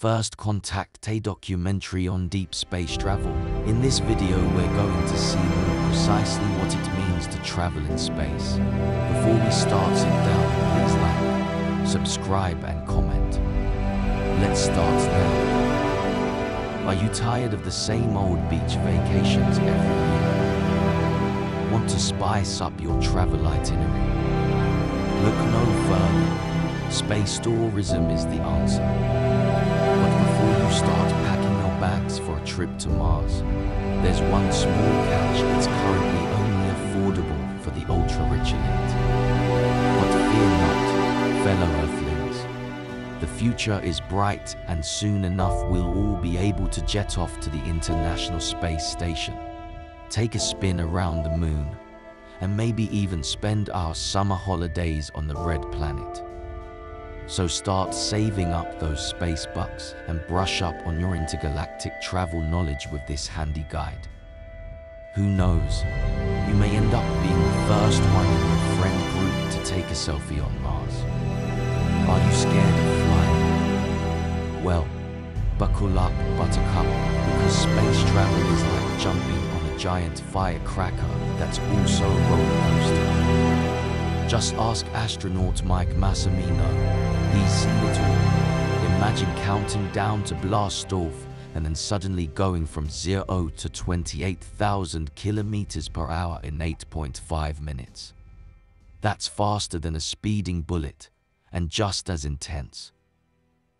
First Contact, a documentary on deep space travel. In this video, we're going to see more precisely what it means to travel in space. Before we start, sit down, please like, subscribe, and comment. Let's start now. Are you tired of the same old beach vacations every year? Want to spice up your travel itinerary? Look no further. Space tourism is the answer. Start packing your bags for a trip to Mars, there's one small catch that's currently only affordable for the ultra-rich elite. But fear not, fellow Earthlings. The future is bright and soon enough we'll all be able to jet off to the International Space Station, take a spin around the moon, and maybe even spend our summer holidays on the Red Planet. So start saving up those space bucks and brush up on your intergalactic travel knowledge with this handy guide. Who knows, you may end up being the first one in your friend group to take a selfie on Mars. Are you scared of flying? Well, buckle up, Buttercup, because space travel is like jumping on a giant firecracker that's also a roller coaster. Just ask astronaut Mike Massimino. It all. Imagine counting down to blast off and then suddenly going from 0 to 28,000 kilometers per hour in 8.5 minutes. That's faster than a speeding bullet and just as intense.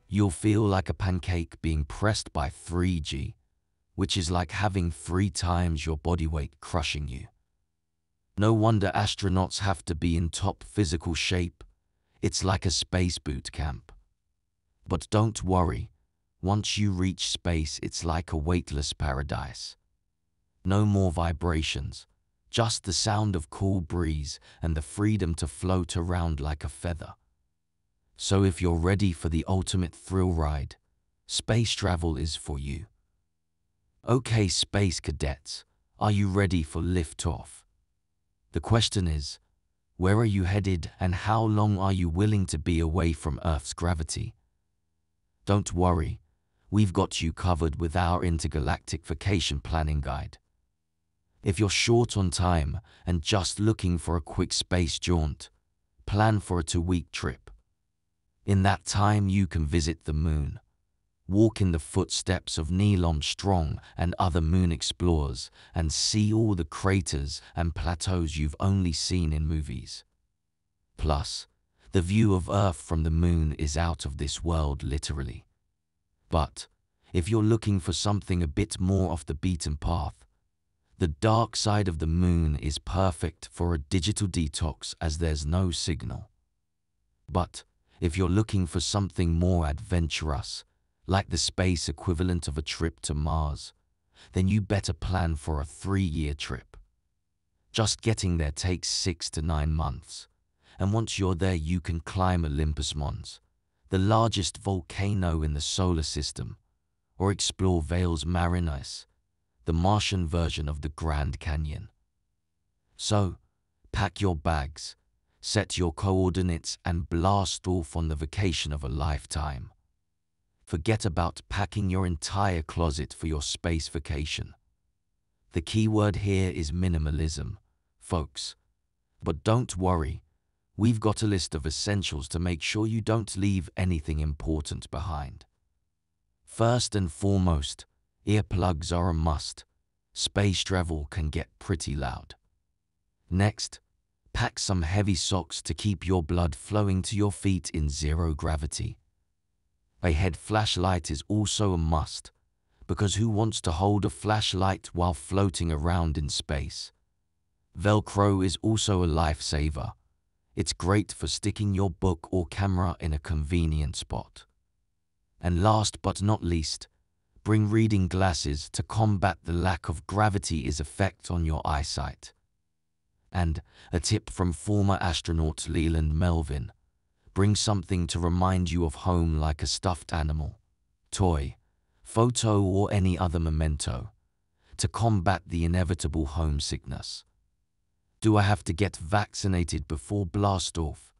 You'll feel like a pancake being pressed by 3G, which is like having three times your body weight crushing you. No wonder astronauts have to be in top physical shape it's like a space boot camp. But don't worry, once you reach space, it's like a weightless paradise. No more vibrations, just the sound of cool breeze and the freedom to float around like a feather. So if you're ready for the ultimate thrill ride, space travel is for you. Okay, space cadets, are you ready for liftoff? The question is, where are you headed and how long are you willing to be away from Earth's gravity? Don't worry, we've got you covered with our intergalactic vacation planning guide. If you're short on time and just looking for a quick space jaunt, plan for a two-week trip. In that time you can visit the moon, walk in the footsteps of Neil Armstrong and other moon explorers, and see all the craters and plateaus you've only seen in movies. Plus, the view of Earth from the moon is out of this world literally. But, if you're looking for something a bit more off the beaten path, the dark side of the moon is perfect for a digital detox as there's no signal. But, if you're looking for something more adventurous, like the space equivalent of a trip to Mars, then you better plan for a three-year trip. Just getting there takes six to nine months, and once you're there you can climb Olympus Mons, the largest volcano in the solar system, or explore Valles Marineris, the Martian version of the Grand Canyon. So, pack your bags, set your coordinates and blast off on the vacation of a lifetime. Forget about packing your entire closet for your space vacation. The key word here is minimalism, folks. But don't worry, we've got a list of essentials to make sure you don't leave anything important behind. First and foremost, earplugs are a must. Space travel can get pretty loud. Next, pack some heavy socks to keep your blood flowing to your feet in zero gravity. A head flashlight is also a must, because who wants to hold a flashlight while floating around in space? Velcro is also a lifesaver. It's great for sticking your book or camera in a convenient spot. And last but not least, bring reading glasses to combat the lack of gravity's effect on your eyesight. And a tip from former astronaut Leland Melvin Bring something to remind you of home like a stuffed animal, toy, photo or any other memento to combat the inevitable homesickness. Do I have to get vaccinated before blast off?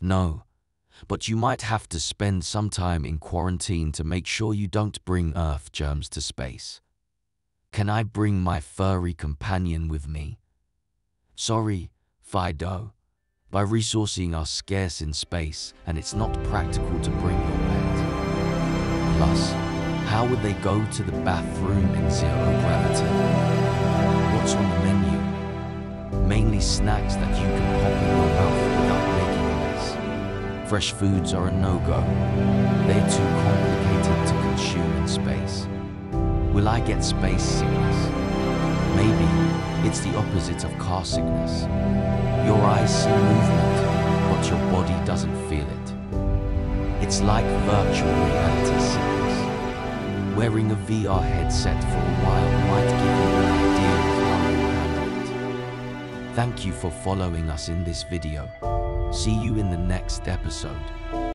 No, but you might have to spend some time in quarantine to make sure you don't bring earth germs to space. Can I bring my furry companion with me? Sorry, Fido. By resourcing are scarce in space, and it's not practical to bring your pet. Plus, how would they go to the bathroom in zero gravity? What's on the menu? Mainly snacks that you can pop in your mouth without making a mess. Fresh foods are a no-go. They're too complicated to consume in space. Will I get space sickness? Maybe it's the opposite of car sickness. Your eyes see movement, but your body doesn't feel it. It's like virtual reality sickness. Wearing a VR headset for a while might give you an idea of how you handle it. Thank you for following us in this video. See you in the next episode.